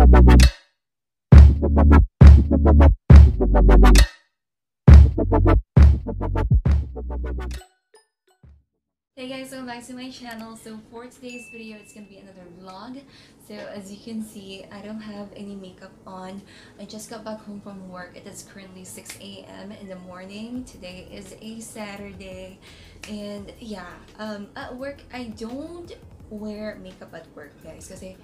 Hey guys, welcome back to my channel. So for today's video, it's gonna be another vlog. So as you can see, I don't have any makeup on. I just got back home from work. It is currently 6 a.m. in the morning. Today is a Saturday. And yeah, um, at work, I don't wear makeup at work guys. Kasi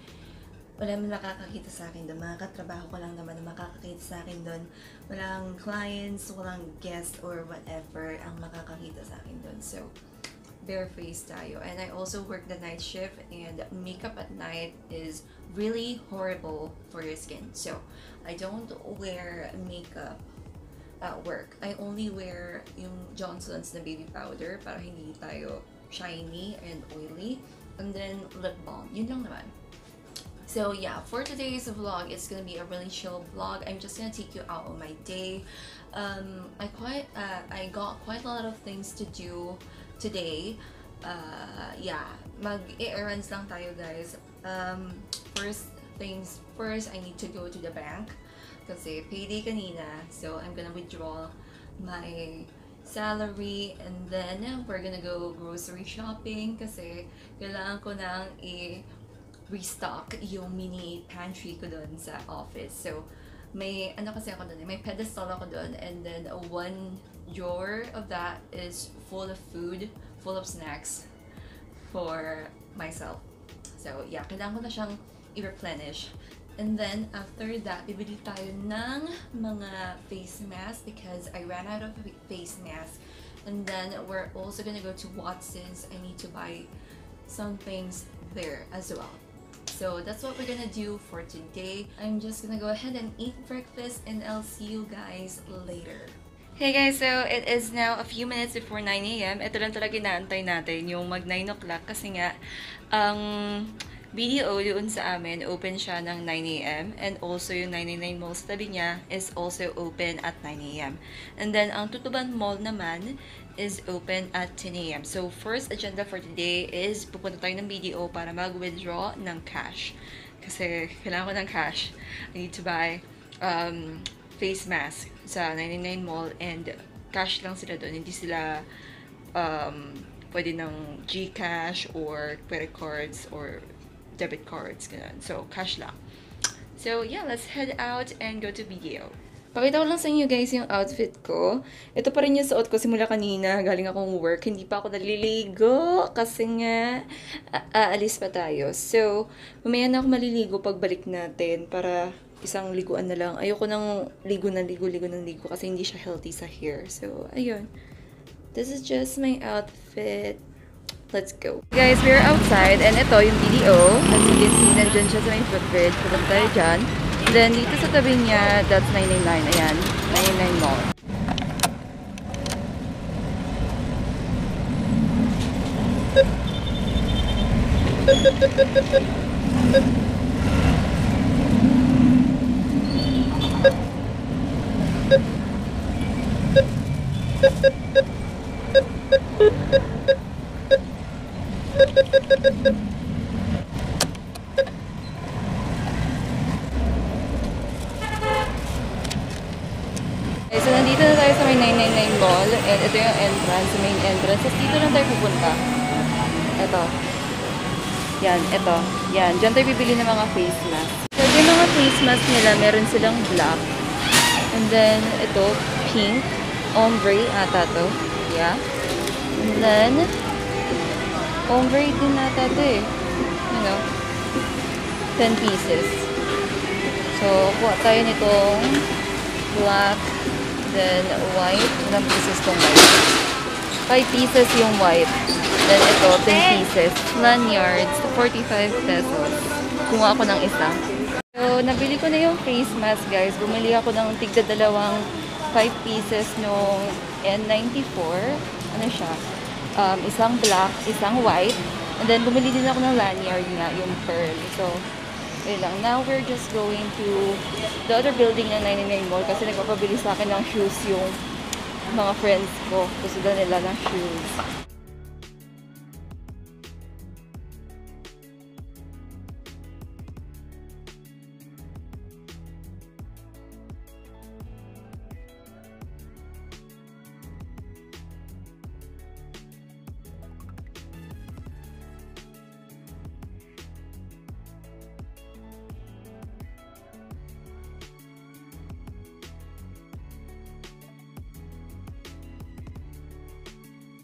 wala man nakakakita sa akin doon. Mga katrabaho ko lang naman na makakakita sa akin doon. Walang clients, walang guest or whatever ang makakakita sa akin doon. So, bare face tayo. And I also work the night shift and makeup at night is really horrible for your skin. So, I don't wear makeup at work. I only wear yung Johnson's na baby powder para hindi tayo shiny and oily. And then lip balm. Yun lang naman. So yeah, for today's vlog, it's gonna be a really chill vlog. I'm just gonna take you out on my day. Um, I quite, uh, I got quite a lot of things to do today. Uh, yeah, mag-errands lang tayo guys. Um, first things first, I need to go to the bank kasi payday kanina. So I'm gonna withdraw my salary and then we're gonna go grocery shopping kasi kailangan ko nang i- restock yung mini pantry ko doon sa office. So, may, ano kasi ako doon, eh, may pedestal ako doon and then one drawer of that is full of food, full of snacks for myself. So, yeah, kailangan ko na siyang i-replenish. And then, after that, bibili tayo ng mga face mask because I ran out of face mask. And then, we're also gonna go to Watson's. I need to buy some things there as well. So that's what we're gonna do for today. I'm just gonna go ahead and eat breakfast and I'll see you guys later. Hey guys, so it is now a few minutes before 9 a.m. Ito lang talaga inaantay natin, yung mag 9 o'clock kasi nga ang BDO doon sa amin, open siya ng 9 a.m. And also yung 999 Mall sa tabi niya is also open at 9 a.m. And then ang Tutuban Mall naman is open at 10 a.m. So first agenda for today is pupunta tayo ng BDO para mag-withdraw ng cash. Kasi kailangan ko ng cash. I need to buy um, face mask sa 99 Mall and cash lang sila doon. Hindi sila um, pwede ng GCash or credit cards or debit cards. Ganun. So, cash lang. So, yeah, let's head out and go to BDO. Pakita ko lang sa inyo guys yung outfit ko. Ito pa rin yung suot ko simula kanina. Galing akong work. Hindi pa ako naliligo kasi nga aalis pa tayo. So, mamaya na ako maliligo pagbalik natin para isang liguan na lang. Ayoko nang ligo na ligo, ligo ng ligo kasi hindi siya healthy sa hair. So, ayun. This is just my outfit. Let's go. Guys, we're outside and ito yung BDO. As you can see, nandyan siya sa may footbridge. Pupunta tayo dyan. Then, dito sa tabi niya, that's 999. Ayan, 999 Mall. Okay, Diyan tayo bibili ng mga face mask. So, yung mga face mask nila, meron silang black. And then, ito, pink. Ombre ata to. Yeah. And then, ombre din ata to eh. You know. 10 pieces. So, kuha tayo nitong black, then white. Ilang pieces tong white? 5 pieces yung white. Then ito, 10 pieces. Lanyards, 45 pesos. Kumuha ako ng isa. So, nabili ko na yung face mask, guys. Bumili ako ng tigda dalawang 5 pieces nung N94. Ano siya? Um, isang black, isang white. And then, bumili din ako ng lanyard nga, yung pearl. So, yun lang. Now, we're just going to the other building ng 99 Mall kasi nagpapabili sa akin ng shoes yung mga friends ko. Gusto daw nila ng shoes.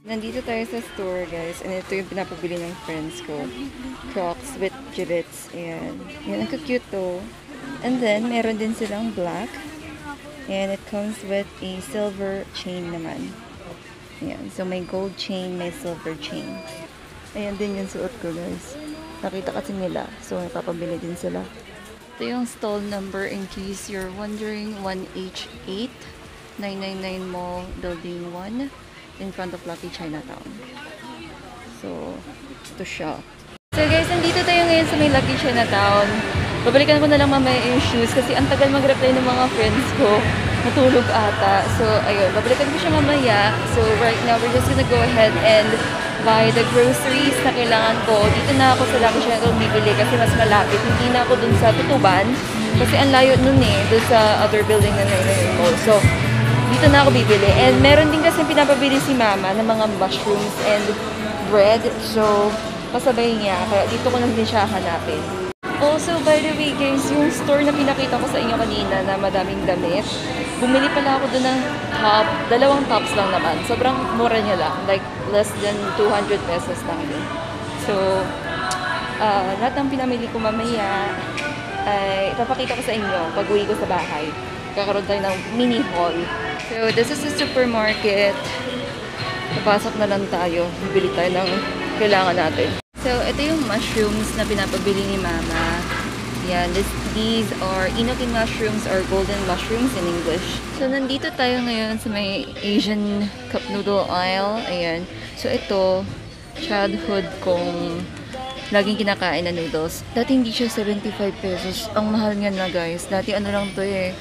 Nandito tayo sa store, guys. And ito yung pinapabili ng friends ko. Crocs with gibbets. Ayan. Yan, ang cute to. And then, meron din silang black. And it comes with a silver chain naman. Ayan. So, may gold chain, may silver chain. Ayan din yung suot ko, guys. Nakita kasi nila. So, napapabili din sila. Ito yung stall number in case you're wondering. 1H8, 999 Mall, Building 1, in front of Lucky Chinatown. So, ito siya. So guys, nandito tayo ngayon sa may Lucky Chinatown. Babalikan ko na lang mamaya yung shoes kasi ang tagal mag-reply ng mga friends ko. Natulog ata. So, ayun. Babalikan ko siya mamaya. So, right now, we're just gonna go ahead and buy the groceries na kailangan ko. Dito na ako sa Lucky Chinatown bibili kasi mas malapit. Hindi na ako dun sa Tutuban. Kasi ang layo nun eh. Dun sa other building na mall. So, dito na ako bibili. And meron din kasi pinapabili si mama ng mga mushrooms and bread. So, pasabay niya. Kaya dito ko lang din siya hanapin. Also, by the way guys, yung store na pinakita ko sa inyo kanina na madaming damit, bumili pala ako doon ng top, dalawang tops lang naman. Sobrang mura niya lang. Like, less than 200 pesos lang din. So, uh, lahat ng pinamili ko mamaya ay ipapakita ko sa inyo pag uwi ko sa bahay. Kakaroon tayo ng mini haul. So, this is the supermarket. Papasok na lang tayo. Bibili tayo ng kailangan natin. So, ito yung mushrooms na pinapabili ni Mama. Yan, this, these are inoki mushrooms or golden mushrooms in English. So, nandito tayo ngayon sa may Asian cup noodle aisle. Ayan. So, ito, childhood kong laging kinakain na noodles. Dati hindi siya 75 pesos. Ang mahal niya na guys. Dati ano lang to eh.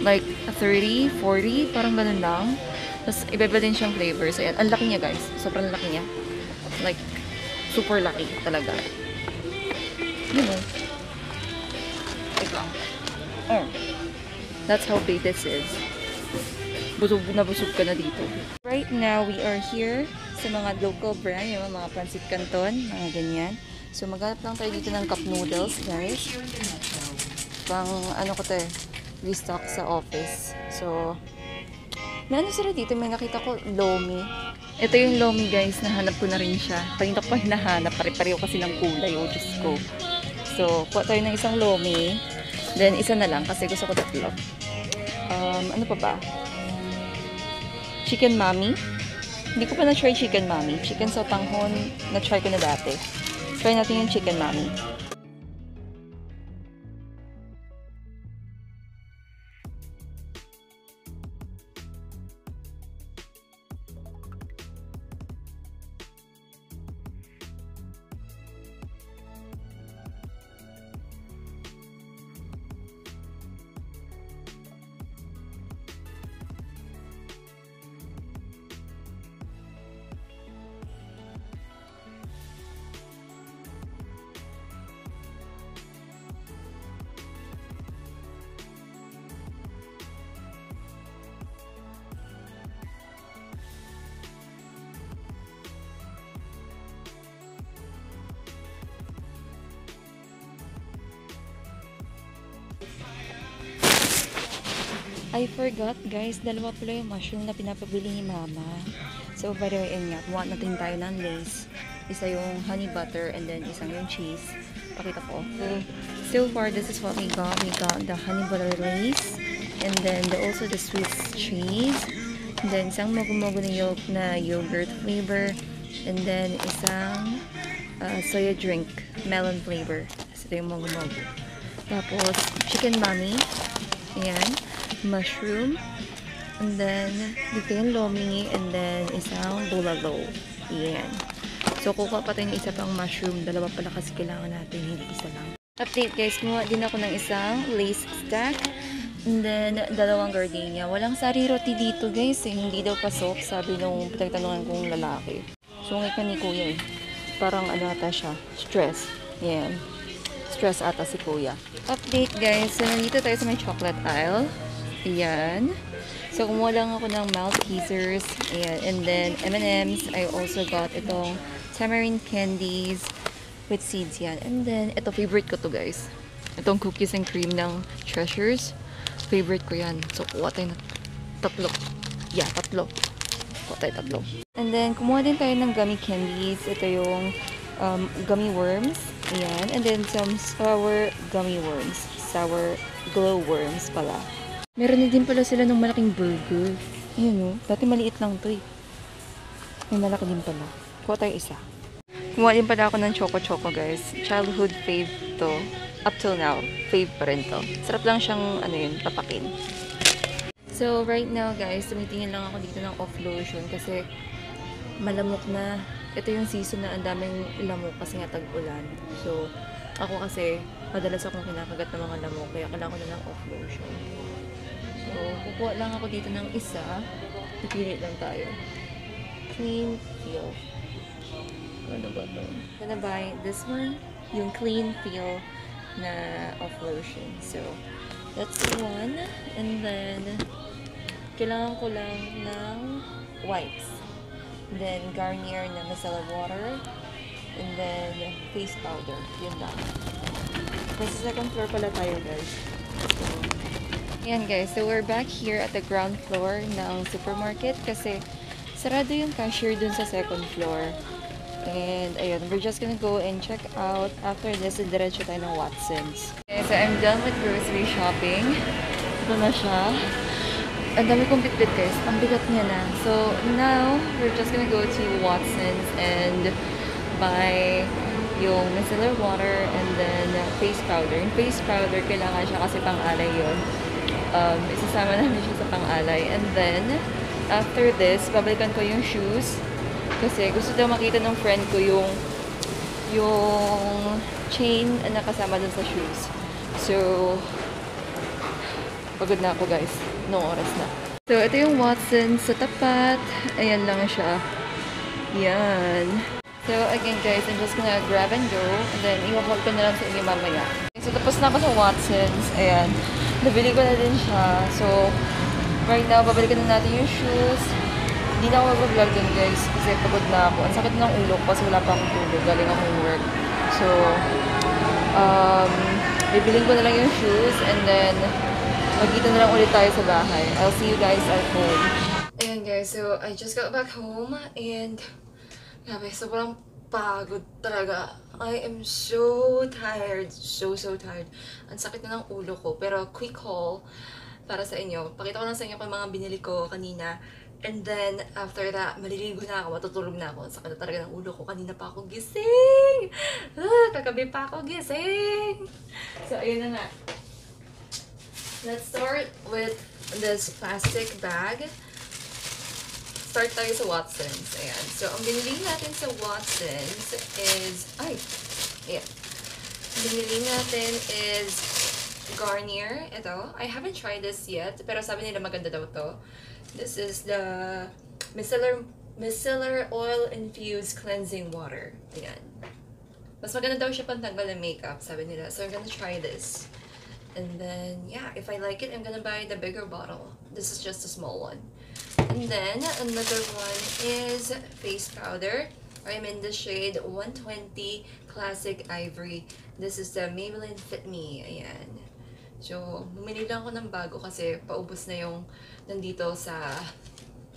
Like 30, 40, parang ganun lang. Tapos iba-iba din siyang flavors. Ayan, ang laki niya guys. Sobrang laki niya. Like, super laki talaga. You know. Wait lang. Oh. That's how big this is. Busog na busog ka na dito. Right now, we are here sa mga local brand, yung mga pancit canton, mga ganyan. So, maghanap lang tayo dito ng cup noodles, guys. Pang, ano ko to eh, restock sa office. So, ano sila dito, may nakita ko, lomi. Ito yung lomi guys, nahanap ko na rin siya. Kanina ko pa hinahanap, pare-pareho kasi ng kulay, oh, Diyos ko. So, kuha tayo ng isang lomi. Then, isa na lang kasi gusto ko tatlo. Um, ano pa ba? Chicken mami. Hindi ko pa na-try chicken mami. Chicken sa tanghon, na-try ko na dati. Try natin yung chicken mami. I forgot guys, dalawa pala yung mushroom na pinapabili ni mama. So by the way, yun nga, kumuha natin tayo ng lace. Isa yung honey butter and then isang yung cheese. Pakita ko. So, far, this is what we got. We got the honey butter lace and then the, also the Swiss cheese. And then isang mogo-mogo na yolk na yogurt flavor. And then isang uh, soya drink, melon flavor. So ito yung mogo-mogo. Tapos, chicken mami. Ayan mushroom, and then dito yung lomi, and then isang bulalo. Yan. So, kukuha pa tayo ng isa pang mushroom. Dalawa pala kasi kailangan natin, hindi isa lang. Update guys, kumuha din ako ng isang lace stack. And then, dalawang gardenia. Walang sari roti dito guys. Eh. Hindi daw pasok, sabi nung pinagtanungan kong lalaki. Sungit ka ni kuya eh. Parang ano ata siya, stress. Yan. Stress ata si kuya. Update guys, so nandito tayo sa may chocolate aisle. Ayan. So, kumuha lang ako ng Maltesers. Ayan. And then, M&M's. I also got itong tamarind candies with seeds yan. And then, ito, favorite ko to guys. Itong cookies and cream ng Treasures. Favorite ko yan. So, kuha tayo na tatlo. Yeah, tatlo. Kuha tayo tatlo. And then, kumuha din tayo ng gummy candies. Ito yung um, gummy worms. Ayan. And then, some sour gummy worms. Sour glow worms pala. Meron na din pala sila ng malaking burger. Ayan o. Dati maliit lang to eh. May malaki din pala. Kuha tayo isa. Kumuha din pala ako ng Choco Choco guys. Childhood fave to. Up till now, fave pa rin to. Sarap lang siyang, ano yun, tapakin. So, right now guys, tumitingin lang ako dito ng off lotion kasi malamok na. Ito yung season na ang daming lamok kasi nga tag-ulan. So, ako kasi, madalas akong kinakagat ng mga lamok kaya kailangan ko na ng off lotion. So, kukuha lang ako dito ng isa. Pipili lang tayo. Clean Feel. Ano ba to? Gonna buy this one. Yung Clean Feel na off lotion. So, that's the one. And then, kailangan ko lang ng wipes. Then, Garnier na micellar water. And then, face powder. Yun lang. Kasi second floor pala tayo, guys. So, Ayan guys, so we're back here at the ground floor ng supermarket kasi sarado yung cashier dun sa second floor. And ayun, we're just gonna go and check out. After this, diretso tayo ng Watson's. Okay, so I'm done with grocery shopping. Ito na siya. Ang dami kong bitbit guys. Ang bigat niya na. So now, we're just gonna go to Watson's and buy yung micellar water and then face powder. Yung face powder, kailangan siya kasi pang-alay yun um, isasama namin siya sa pang-alay. And then, after this, babalikan ko yung shoes. Kasi gusto daw makita ng friend ko yung yung chain na nakasama dun sa shoes. So, pagod na ako guys. Noong oras na. So, ito yung Watson sa tapat. Ayan lang siya. Yan. So, again guys, I'm just gonna grab and go. And then, i-hold ko na lang sa inyo mamaya. So, tapos na ako sa Watson's. Ayan. Nabili ko na din siya. So, right now, babalikan na natin yung shoes. Hindi na ako mag-vlog dun, guys. Kasi pagod na ako. Ang sakit ng ulo kasi wala pa akong tulog. Galing akong work. So, um, bibiling ko na lang yung shoes and then, magkita na lang ulit tayo sa bahay. I'll see you guys at home. Ayan guys, so I just got back home and grabe, sobrang pagod talaga. I am so tired. So, so tired. Ang sakit na ng ulo ko. Pero quick haul para sa inyo. Pakita ko lang sa inyo kung mga binili ko kanina. And then, after that, maliligo na ako, matutulog na ako. Sakit na talaga ng ulo ko. Kanina pa ako gising! Ah, kagabi pa ako gising! So, ayun na nga. Let's start with this plastic bag start tayo sa Watson's. Ayan. So, ang binili natin sa Watson's is, ay, ayan. Binili natin is Garnier. Ito. I haven't tried this yet, pero sabi nila maganda daw to. This is the micellar, micellar oil-infused cleansing water. Ayan. Mas maganda daw siya pantanggal ng makeup, sabi nila. So, I'm gonna try this. And then, yeah, if I like it, I'm gonna buy the bigger bottle. This is just a small one. And then, another one is face powder. I'm in the shade 120 Classic Ivory. This is the Maybelline Fit Me. Ayan. So, bumili lang ako ng bago kasi paubos na yung nandito sa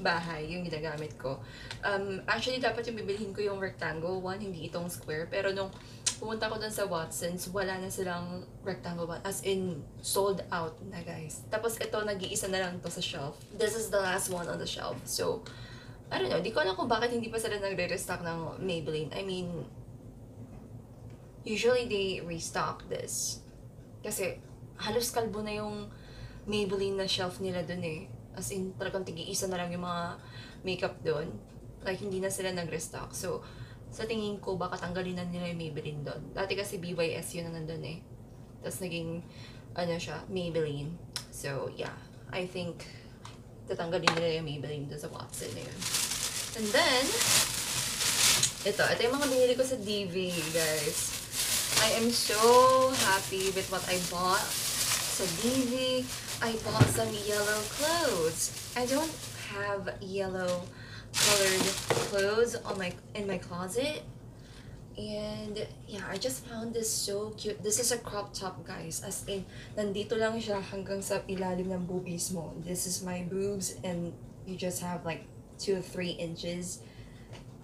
bahay, yung ginagamit ko. Um, actually, dapat yung bibilhin ko yung rectangle one, hindi itong square. Pero nung pumunta ko dun sa Watson's, wala na silang rectangle one. As in, sold out na guys. Tapos ito, nag-iisa na lang to sa shelf. This is the last one on the shelf. So, I don't know, di ko alam kung bakit hindi pa sila nagre-restock ng Maybelline. I mean, usually they restock this. Kasi, halos kalbo na yung Maybelline na shelf nila dun eh. As in, talagang tigi-isa na lang yung mga makeup dun. Like, hindi na sila nag-restock. So, sa tingin ko, baka tanggalin na nila yung Maybelline doon. Dati kasi BYS yun na nandun eh. Tapos naging, ano siya, Maybelline. So, yeah. I think, tatanggalin nila yung Maybelline doon sa Watson na yun. And then, ito. Ito yung mga binili ko sa DV, guys. I am so happy with what I bought sa DV. I bought some yellow clothes. I don't have yellow colored clothes on my in my closet and yeah I just found this so cute this is a crop top guys as in nandito lang siya hanggang sa ilalim ng boobies mo this is my boobs and you just have like to 3 inches.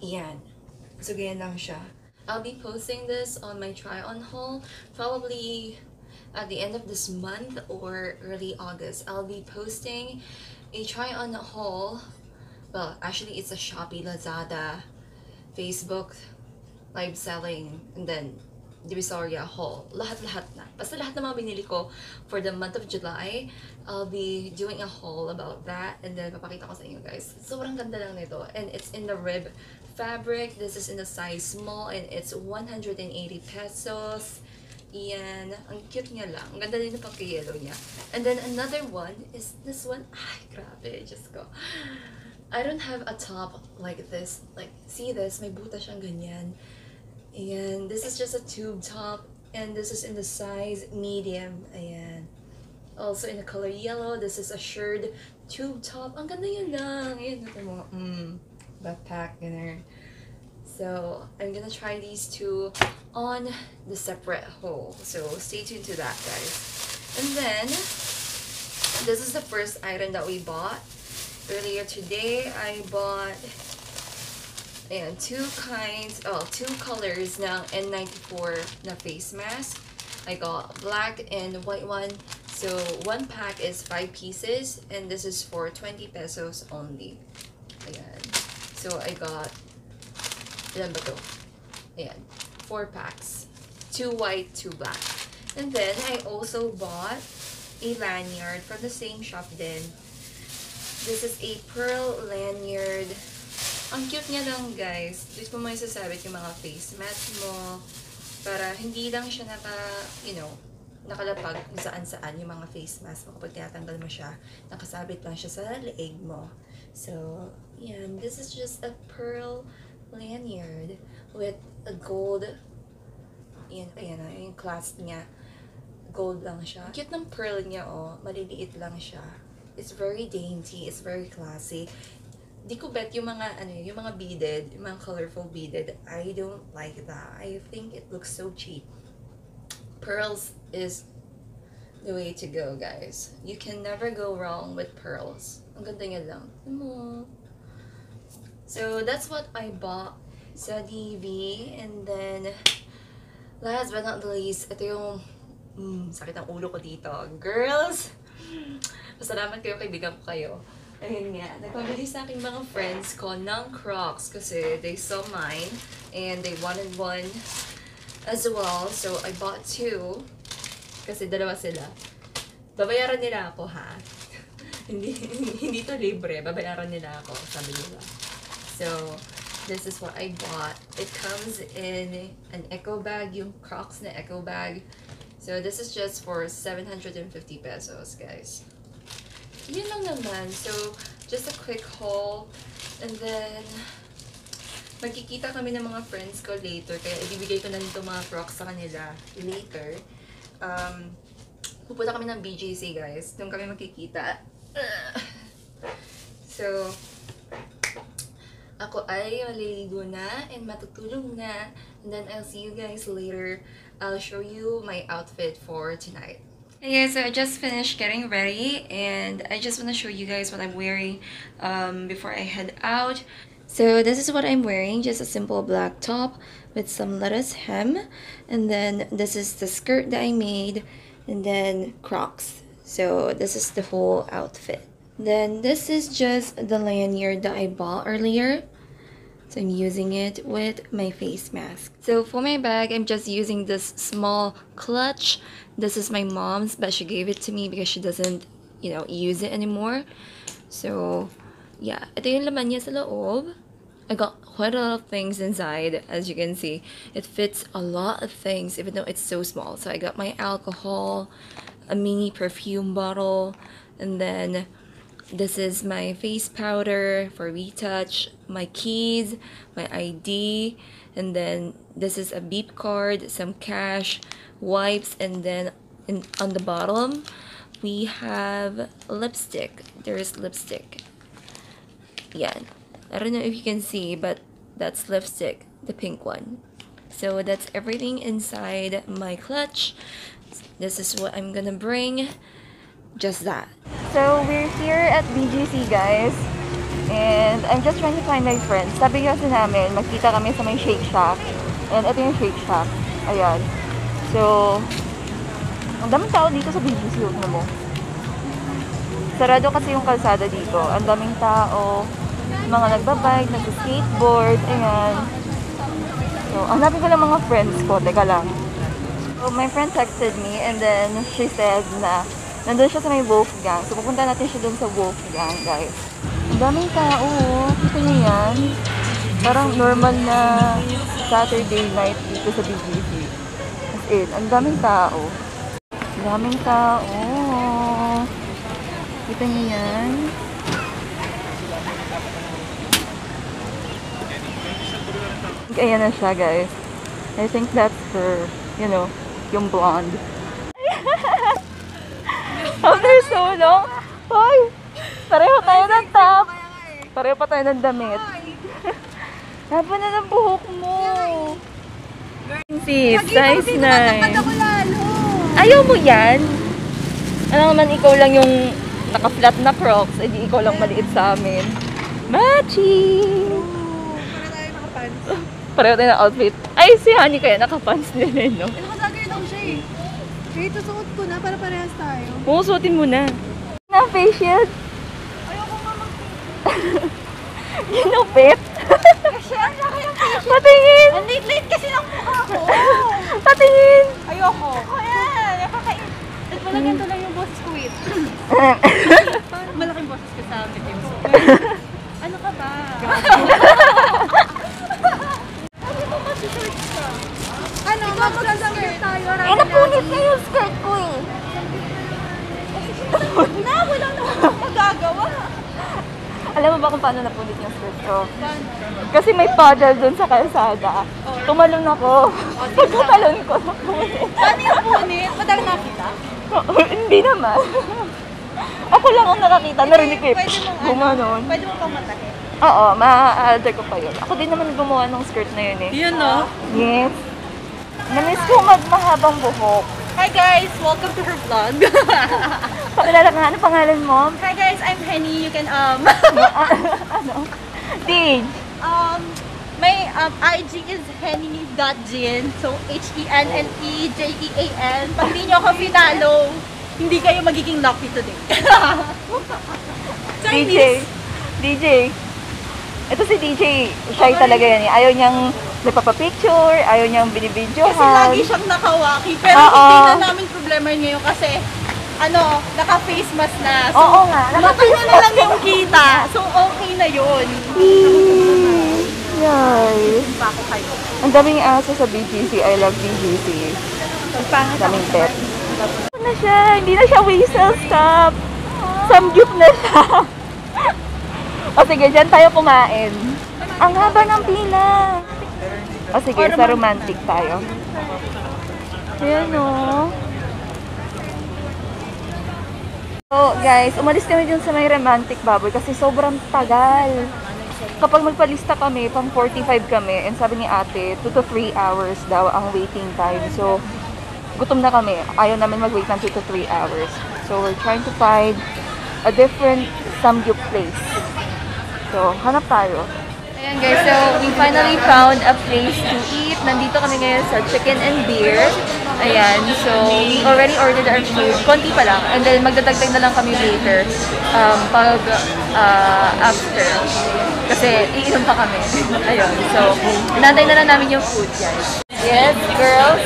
Yan. So, ganyan lang siya. I'll be posting this on my try-on haul probably at the end of this month or early August. I'll be posting a try-on haul. Well, actually, it's a Shopee, Lazada, Facebook live selling, and then Divisoria haul. Lahat-lahat na. Basta lahat ng mga binili ko for the month of July, I'll be doing a haul about that and then papakita ko sa inyo guys. Sobrang ganda lang nito and it's in the rib fabric. This is in the size small and it's 180 pesos. Yan. Ang cute niya lang. Ang ganda din ng pagka-yellow niya. And then another one is this one. Ay, grabe. Just go. I don't have a top like this. Like, see this? May buta siyang ganyan. And this is just a tube top. And this is in the size medium. Ayan. Also in the color yellow. This is a shirred tube top. Ang ganda yan lang. Ayan, natin mo. Mm, backpack, ganun. So, I'm gonna try these two on the separate hole. So, stay tuned to that, guys. And then, this is the first item that we bought. Earlier today, I bought and two kinds, oh, two colors ng N94 na face mask. I got black and white one. So, one pack is five pieces and this is for 20 pesos only. Ayan. So, I got, ilan ba to? Four packs. Two white, two black. And then, I also bought a lanyard from the same shop din. This is a pearl lanyard ang cute niya lang guys. Dito mo may sasabit yung mga face mask mo. Para hindi lang siya naka, you know, nakalapag kung saan saan yung mga face mask mo. Kapag tinatanggal mo siya, nakasabit lang siya sa leeg mo. So, yan. This is just a pearl lanyard with a gold yan, ayan na, yung clasp niya. Gold lang siya. Cute ng pearl niya, oh. Maliliit lang siya. It's very dainty. It's very classy di ko bet yung mga ano yung mga beaded, yung mga colorful beaded. I don't like that. I think it looks so cheap. Pearls is the way to go, guys. You can never go wrong with pearls. Ang ganda niya lang. So that's what I bought sa DV and then last but not the least, ito yung mm, sakit ang ulo ko dito. Girls, pasalamat kayo, kaibigan ko kayo. Ayun nga, nagpabili sa aking mga friends ko ng Crocs kasi they saw mine and they wanted one as well. So, I bought two kasi dalawa sila. Babayaran nila ako, ha? hindi, hindi to libre. Babayaran nila ako, sabi nila. So, this is what I bought. It comes in an eco bag, yung Crocs na eco bag. So, this is just for 750 pesos, guys yun lang naman. So, just a quick haul. And then, magkikita kami ng mga friends ko later. Kaya ibibigay ko na nito mga crocs sa kanila later. Um, pupunta kami ng BGC, guys. Doon kami magkikita. So, ako ay maliligo na and matutulog na. And then, I'll see you guys later. I'll show you my outfit for tonight. Hey guys, so I just finished getting ready and I just want to show you guys what I'm wearing um, before I head out. So this is what I'm wearing, just a simple black top with some lettuce hem. And then this is the skirt that I made and then Crocs. So this is the whole outfit. Then this is just the lanyard that I bought earlier. So I'm using it with my face mask. So for my bag, I'm just using this small clutch. This is my mom's, but she gave it to me because she doesn't, you know, use it anymore. So, yeah. Ito yung laman niya sa loob. I got quite a lot of things inside, as you can see. It fits a lot of things, even though it's so small. So I got my alcohol, a mini perfume bottle, and then this is my face powder for retouch, my keys, my ID, and then this is a beep card, some cash, wipes, and then in, on the bottom we have lipstick. There is lipstick. Yeah, I don't know if you can see, but that's lipstick, the pink one. So that's everything inside my clutch. This is what I'm gonna bring. Just that. So we're here at BGC guys. And I'm just trying to find my friends. Sabi kasi namin, magkita kami sa may Shake Shack. And ito yung Shake Shack. Ayan. So, ang daming tao dito sa BGC, huwag mo. Sarado kasi yung kalsada dito. Ang daming tao. Mga nagbabike, nag-skateboard. Ayan. So, hanapin ko lang mga friends ko. Teka lang. So, my friend texted me and then she said na nandun siya sa may Wolfgang. So, pupunta natin siya dun sa Wolfgang, guys. Ang daming tao. oh. Kita yan? Parang normal na Saturday night dito sa BGC. As in, ang daming tao. Ang daming tao. Kita niyo yan? Ayan na siya, guys. I think that's her, you know, yung blonde. After so long, hoy, pareho tayo ng top. Pareho pa tayo ng damit. Haba na ng buhok mo. Sis, nice, nice. Ayaw mo yan? Ano naman ikaw lang yung naka-flat na crocs, edi ikaw lang maliit sa amin. Matching! Pareho tayo ng outfit. Ay, si Honey kaya naka-pants din eh, no? Ano masagay lang siya eh. Kaya ito suot ko na para parehas tayo. Pusutin mo na. Na face shield. Ayoko nga mag Ginupit. Kasi ang laki ng face. Patingin. Ang late-late kasi ng mukha ko. Patingin. Ayoko. Kaya, nakakait. At wala ganito lang yung boses ko wait. Parang malaking boses ko sa video. ano ka ba? Ano mo mag-shorts ka? Ano, mag-skirt tayo. Napunit na yung skirt ko eh. Na, wala na akong magagawa. Alam mo ba kung paano napunit yung skirt ko? Kasi may puddle dun sa kalsada. Tumalon ako. Pagkatalon ko, napunit. Paano yung punit? Madami nakita? Hindi naman. Ako lang ang nakakita, narinig ko eh. Pwede mong ano? Gumanon. Pwede mo pang matahin. Oo, ma-alter ko pa yun. Ako din naman gumawa ng skirt na yun eh. Yun no? Yes. Namiss ko magmahabang buhok. Hi guys! Welcome to her vlog. Pakilala ka, ano pangalan mo? Hi guys, I'm Henny. You can um ano? Dij. um my um IG is henny.jin. So H E E. Pag di nyo ako pinalo, hindi kayo magiging lucky today. DJ. DJ. Ito si DJ. Shy talaga yan eh. Ayaw niyang nagpapapicture, ayaw niyang Kasi binibidyohan. lagi siyang nakawaki. Pero Oo. hindi na namin problema yun ngayon kasi ano, naka-face mask na. So, Oo nga, naka-face niya na lang yung kita. So, okay na yun. Yay. Pa ako kayo. Ang daming aso sa BGC. I love BGC. Pangit Daming pet. Ano na siya? Hindi na siya whistle stop. Samgyup na siya. o sige, dyan tayo kumain. Ang haba ng pila. O sige, sa romantic tayo. Ayan o. So guys, umalis kami dun sa may romantic baboy kasi sobrang tagal. Kapag magpalista kami, pang 45 kami, and sabi ni ate, 2 to 3 hours daw ang waiting time. So, gutom na kami. Ayaw namin mag-wait ng 2 to 3 hours. So, we're trying to find a different samgyup place. So, hanap tayo. Ayan guys, so we finally found a place to eat. Nandito kami ngayon sa Chicken and Beer. Ayan, so we already ordered our food. Konti pa lang. And then magdadagdag na lang kami later um, pag uh, after. Kasi iinom pa kami. Ayun, so inantay na lang namin yung food guys. Yes, girls.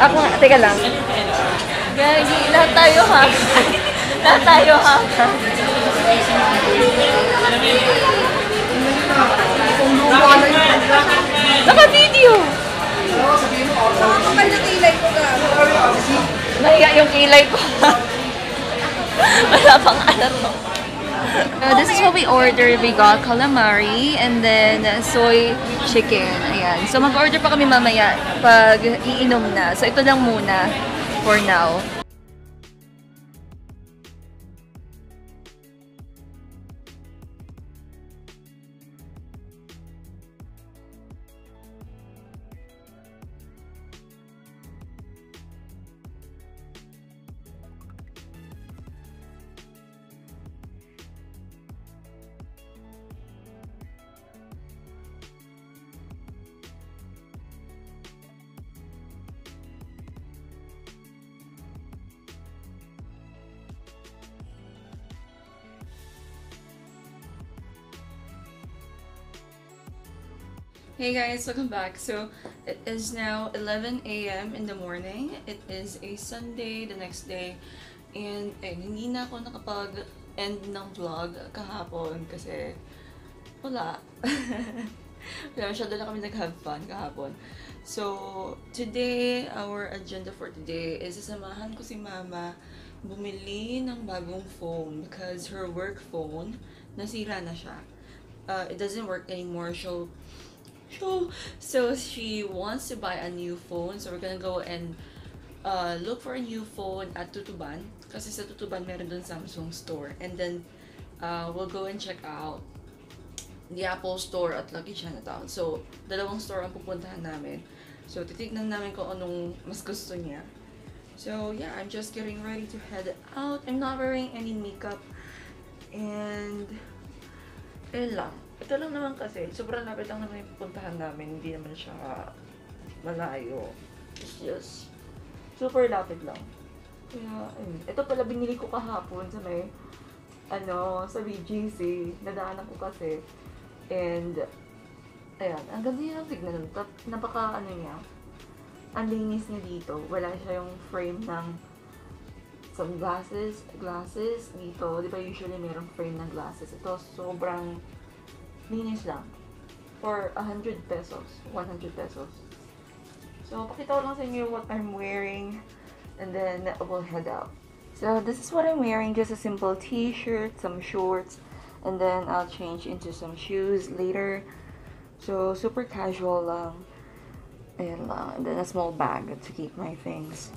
Ako nga, teka lang. Gagi, lahat tayo ha. lahat tayo ha. Naka-video! Nakakapal na kilay ko ga. Nahiya yung kilay ko. Wala pang alam mo. Uh, this is what we ordered. We got calamari and then soy chicken. Ayan. So mag-order pa kami mamaya pag iinom na. So ito lang muna for now. Hey guys, welcome back. So it is now 11 a.m. in the morning. It is a Sunday, the next day. And eh, hindi na ako nakapag-end ng vlog kahapon kasi wala. wala masyado na kami nag-have fun kahapon. So, today, our agenda for today is sasamahan ko si mama bumili ng bagong phone because her work phone, nasira na siya. Uh, it doesn't work anymore. So, so, she wants to buy a new phone. So we're gonna go and uh, look for a new phone at Tutuban. Kasi sa Tutuban meron dun Samsung store. And then uh, we'll go and check out the Apple store at Lucky Chinatown. So, dalawang store ang pupuntahan namin. So, titignan namin kung anong mas gusto niya. So, yeah, I'm just getting ready to head out. I'm not wearing any makeup. And, ayun lang. Ito lang naman kasi, sobrang lapit lang naman yung pupuntahan namin. Hindi naman siya malayo. It's just, super lapit lang. Kaya, ayun. Ito pala binili ko kahapon sa may, ano, sa BGC. Nadaanan ko kasi. And, ayan, ang ganda niya ng tignan. Napaka, ano niya, ang linis niya dito. Wala siya yung frame ng sunglasses, glasses dito. Di ba usually mayroong frame ng glasses. Ito sobrang linis lang. For 100 pesos. 100 pesos. So, pakita ko lang sa inyo what I'm wearing. And then, we'll head out. So, this is what I'm wearing. Just a simple t-shirt, some shorts. And then, I'll change into some shoes later. So, super casual lang. Ayan lang. Uh, and then, a small bag to keep my things.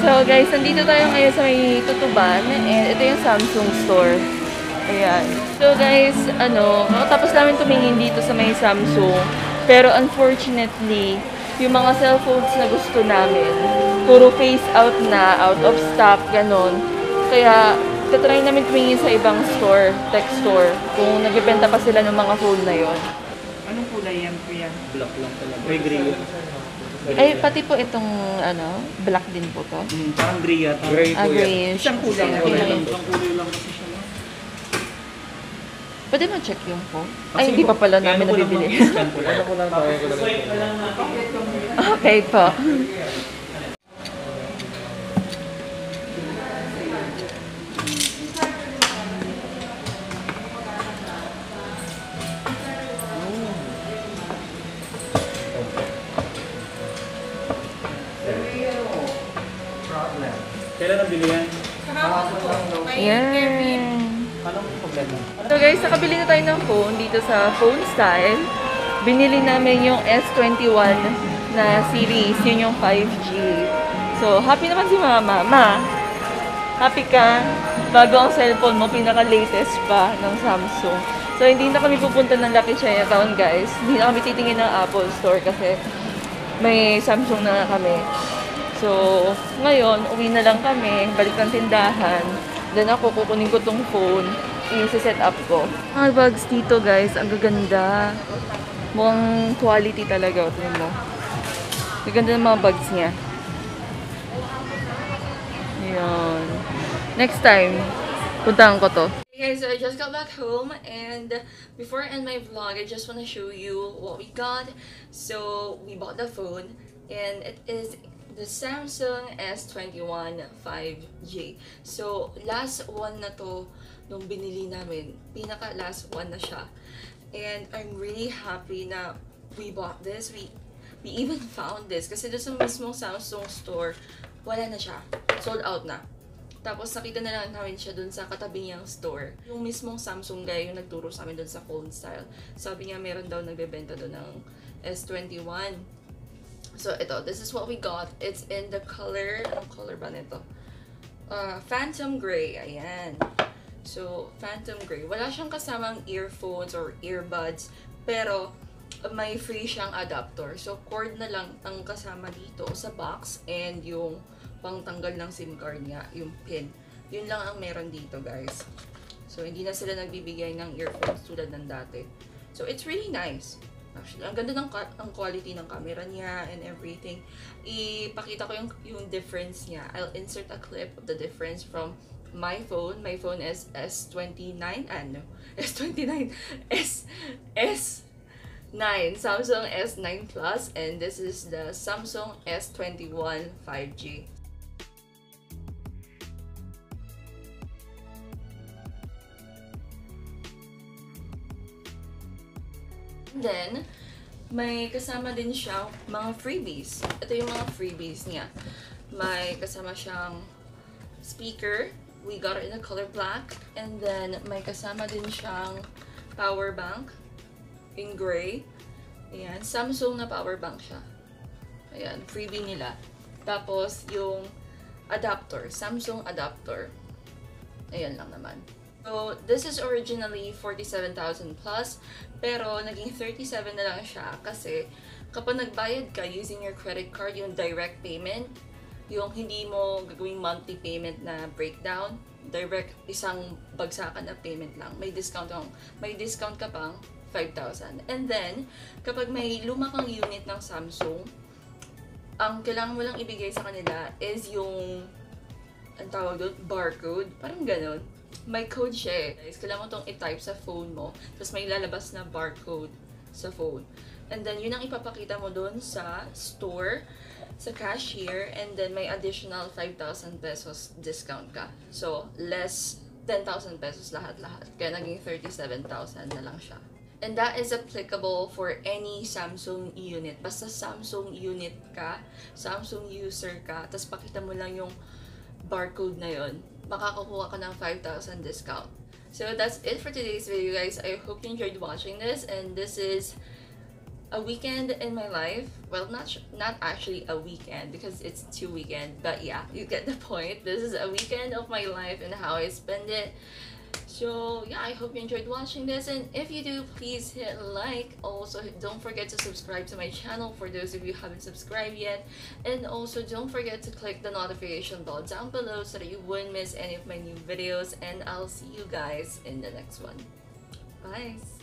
So guys, nandito tayo ngayon sa may tutuban and ito yung Samsung store. Ayan. So guys, ano, tapos namin tumingin dito sa may Samsung. Pero unfortunately, yung mga cellphones na gusto namin, puro face out na, out of stock, ganon. Kaya, tatry namin tumingin sa ibang store, tech store, kung nagbebenta pa sila ng mga phone na yon. Anong kulay yan, kuya? Black lang talaga. May gray. Ay, pati po itong, ano, black din po to. Hmm, parang gray yata. Gray Ah, po yan. grayish. Isang kulay lang. Okay. Isang kulay lang kasi siya. no? Pwede mo check yung phone? Ah, Ay, hindi po. pa pala Kaya namin ano ko lang nabibili. mag-scan ko lang. Ano ko lang tayo ko lang. Swipe ka lang na. okay po. Kailan nabili yan? Yan. Anong problema? So guys, nakabili na tayo ng phone dito sa Phone Style. Binili namin yung S21 na series, yun yung 5G. So, happy naman si Mama. Ma, happy ka? Bago ang cellphone mo, pinaka-latest pa ng Samsung. So, hindi na kami pupunta ng Lucky Chinatown, guys. Hindi na kami titingin ng Apple Store kasi may Samsung na kami. So, ngayon, uwi na lang kami, balik ng tindahan. Then ako, kukunin ko tong phone, i-set up ko. Mga bags dito, guys, ang gaganda. Mukhang quality talaga. Tingnan mo. Ang ganda ng mga bags niya. Ayan. Next time, puntahan ko to. Hey guys, so I just got back home and before I end my vlog, I just want to show you what we got. So, we bought the phone and it is the Samsung S21 5G. So, last one na to nung binili namin. Pinaka last one na siya. And I'm really happy na we bought this. We we even found this kasi doon sa mismong Samsung store, wala na siya. Sold out na. Tapos nakita na lang namin siya doon sa katabi niyang store. Yung mismong Samsung guy yung nagturo sa amin doon sa phone style. Sabi niya meron daw nagbebenta doon ng S21. So ito, this is what we got. It's in the color, anong color ba nito? Uh, Phantom Gray, ayan. So, Phantom Gray. Wala siyang kasamang earphones or earbuds, pero may free siyang adapter. So, cord na lang ang kasama dito sa box and yung pangtanggal ng SIM card niya, yung pin. Yun lang ang meron dito, guys. So, hindi na sila nagbibigay ng earphones tulad ng dati. So, it's really nice. Actually, ang ganda ng ang quality ng camera niya and everything. Ipakita ko yung, yung difference niya. I'll insert a clip of the difference from my phone. My phone is S29. Ano? S29. S... S9. Samsung S9 Plus. And this is the Samsung S21 5G. Then, may kasama din siya mga freebies. Ito yung mga freebies niya. May kasama siyang speaker. We got it in the color black. And then, may kasama din siyang power bank in gray. Ayan, Samsung na power bank siya. Ayan, freebie nila. Tapos, yung adapter, Samsung adapter. Ayan lang naman. So, this is originally 47,000 plus, pero naging 37 na lang siya kasi kapag nagbayad ka using your credit card, yung direct payment, yung hindi mo gagawing monthly payment na breakdown, direct isang bagsakan na payment lang. May discount kang, may discount ka pang 5,000. And then, kapag may luma unit ng Samsung, ang kailangan mo lang ibigay sa kanila is yung ang tawag doon, barcode. Parang ganun. May code siya eh. Guys, kailangan mo itong i-type sa phone mo. Tapos may lalabas na barcode sa phone. And then, yun ang ipapakita mo doon sa store, sa cashier, and then may additional 5,000 pesos discount ka. So, less 10,000 pesos lahat-lahat. Kaya naging 37,000 na lang siya. And that is applicable for any Samsung unit. Basta Samsung unit ka, Samsung user ka, tapos pakita mo lang yung barcode na yon, makakakuha ka ng 5,000 discount. So that's it for today's video guys. I hope you enjoyed watching this and this is a weekend in my life. Well, not not actually a weekend because it's two weekend, but yeah, you get the point. This is a weekend of my life and how I spend it. So yeah, I hope you enjoyed watching this and if you do, please hit like. Also, don't forget to subscribe to my channel for those of you haven't subscribed yet. And also, don't forget to click the notification bell down below so that you won't miss any of my new videos and I'll see you guys in the next one. Bye!